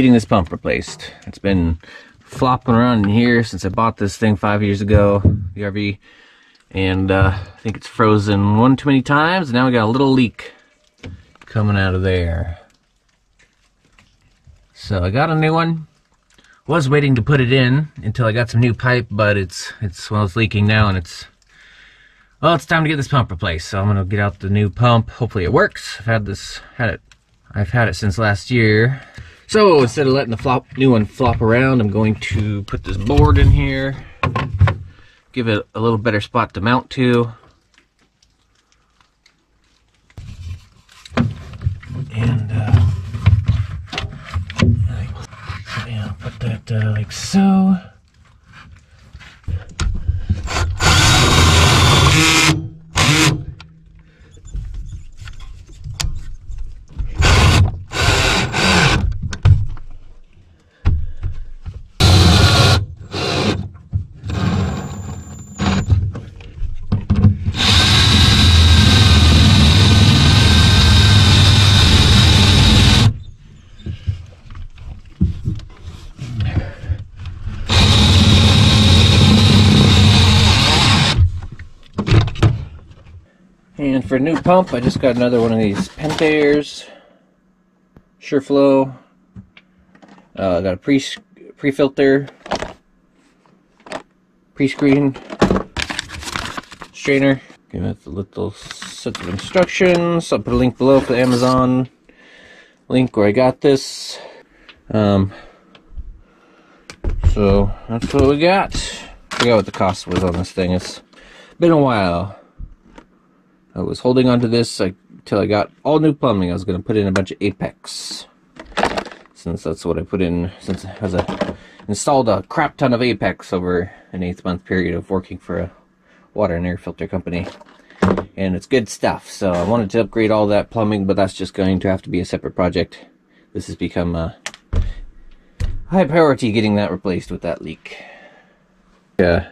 getting this pump replaced. It's been flopping around in here since I bought this thing five years ago, the RV. And uh, I think it's frozen one too many times. Now we got a little leak coming out of there. So I got a new one. Was waiting to put it in until I got some new pipe, but it's it's well it's leaking now and it's well it's time to get this pump replaced. So I'm gonna get out the new pump. Hopefully it works. I've had this had it I've had it since last year. So instead of letting the flop new one flop around, I'm going to put this board in here. Give it a little better spot to mount to. And uh, yeah, put that uh, like so. And for a new pump, I just got another one of these Pentairs, Shurflo. Uh, I got a pre pre filter, pre screen strainer. Give it a little set of instructions. I'll put a link below for the Amazon link where I got this. Um, so that's what we got. I forgot what the cost was on this thing. It's been a while. I was holding on to this until I got all new plumbing. I was going to put in a bunch of Apex. Since that's what I put in, since I was a, installed a crap ton of Apex over an eight month period of working for a water and air filter company. And it's good stuff. So I wanted to upgrade all that plumbing, but that's just going to have to be a separate project. This has become a high priority getting that replaced with that leak. Yeah.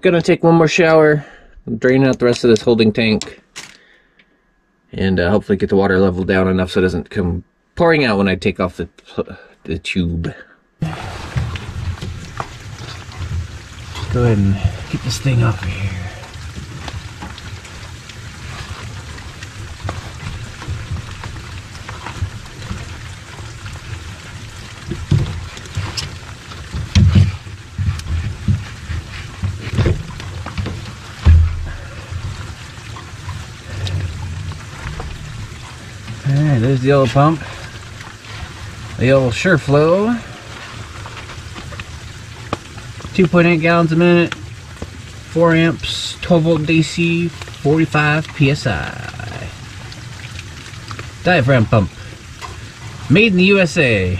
Gonna take one more shower drain out the rest of this holding tank and uh, hopefully get the water level down enough so it doesn't come pouring out when I take off the, the tube. Just Go ahead and get this thing of here. There's the old pump. The old Shurflo. 2.8 gallons a minute, 4 amps, 12 volt DC, 45 psi. Diaphragm pump. Made in the USA.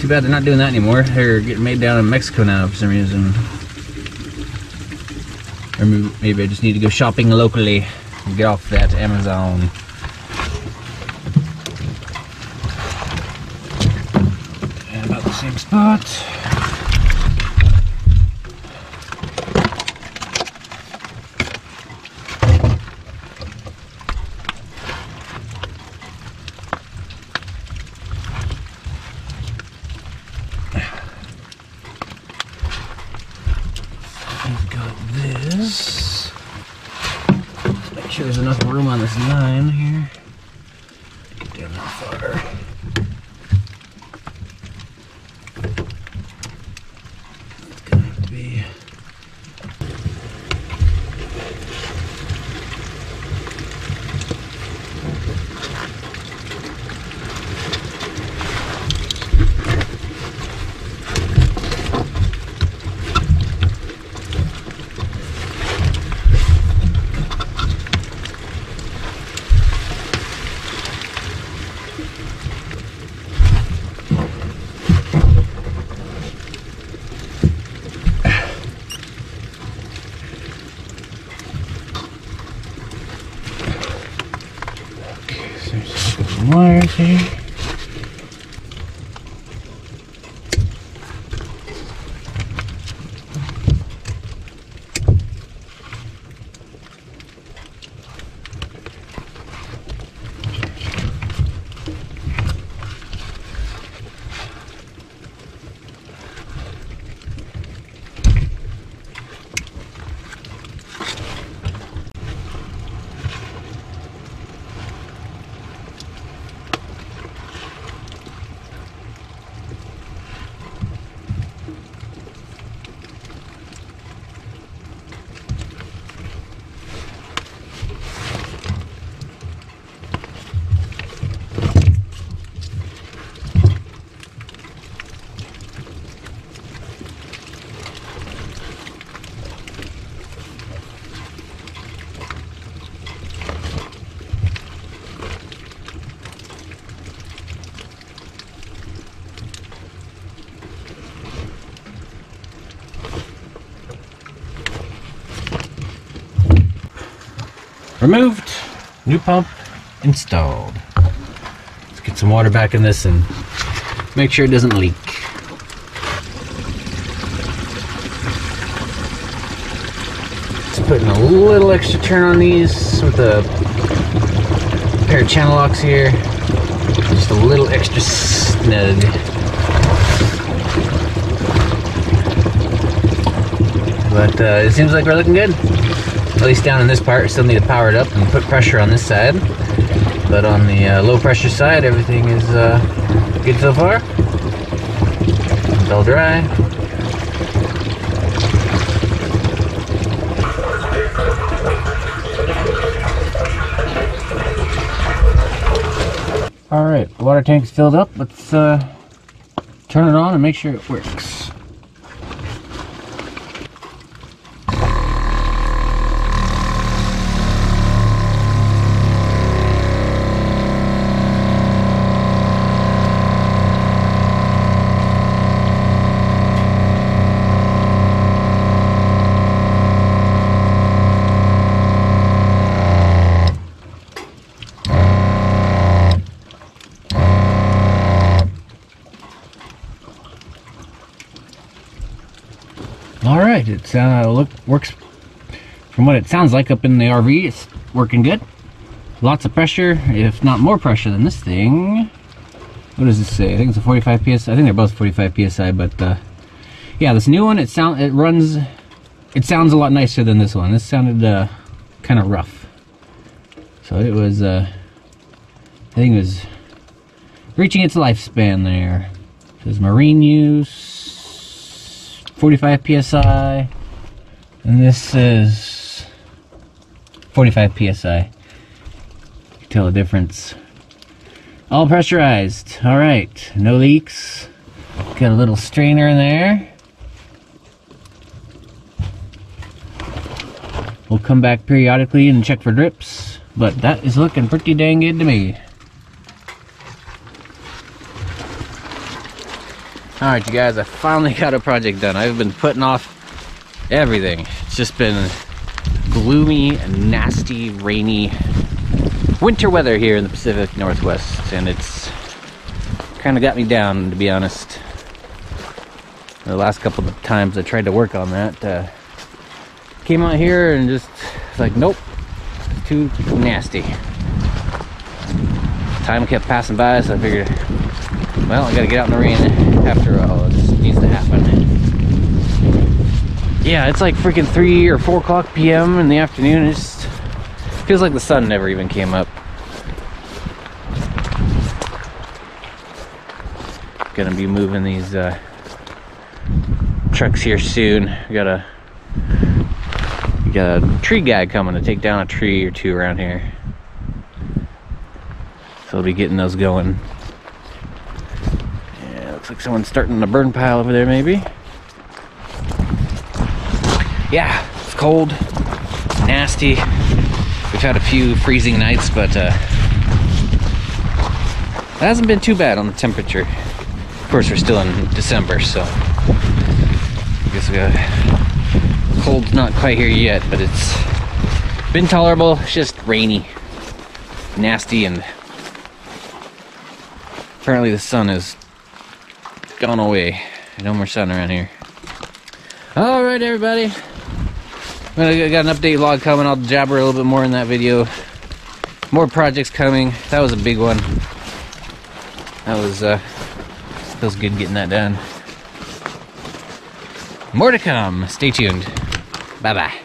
Too bad they're not doing that anymore. They're getting made down in Mexico now for some reason. Or maybe I just need to go shopping locally and get off that Amazon. And spot. I've got this. Make sure there's enough room on this line here. Get down that far. It's gonna have to be. Okay, so there's some wires removed, new pump installed. Let's get some water back in this and make sure it doesn't leak. Just putting a little extra turn on these with a pair of channel locks here. Just a little extra snug. But uh, it seems like we're looking good. At least down in this part, still need to power it up and put pressure on this side. But on the uh, low pressure side, everything is uh, good so far. It's all dry. All right, water tank's filled up. Let's uh, turn it on and make sure it works. All right, it's uh, look works from what it sounds like up in the RV. It's working good. Lots of pressure, if not more pressure than this thing. What does this say? I think it's a 45 psi. I think they're both 45 psi, but uh, yeah, this new one it sound it runs. It sounds a lot nicer than this one. This sounded uh, kind of rough. So it was. Uh, I think it was reaching its lifespan there. It says marine use, 45 psi, and this is 45 psi. You tell the difference. All pressurized. All right, no leaks. Got a little strainer in there. We'll come back periodically and check for drips, but that is looking pretty dang good to me. Alright you guys, I finally got a project done. I've been putting off everything. It's just been gloomy, and nasty, rainy winter weather here in the Pacific Northwest and it's kind of got me down to be honest. The last couple of times I tried to work on that, uh, came out here and just like nope, too nasty. Time kept passing by so I figured well, I gotta get out in the rain after all. This needs to happen. Yeah, it's like freaking 3 or 4 o'clock p.m. in the afternoon. It just feels like the sun never even came up. Gonna be moving these uh, trucks here soon. We got a we got a tree guy coming to take down a tree or two around here. So we'll be getting those going Looks like someone's starting a burn pile over there, maybe. Yeah, it's cold, nasty. We've had a few freezing nights, but uh, it hasn't been too bad on the temperature. Of course, we're still in December, so I guess we got cold's not quite here yet, but it's been tolerable. It's just rainy, nasty, and apparently the sun is gone away. No more sun around here. All right, everybody. I got an update log coming. I'll jabber a little bit more in that video. More projects coming. That was a big one. That was uh, feels good getting that done. More to come. Stay tuned. Bye bye.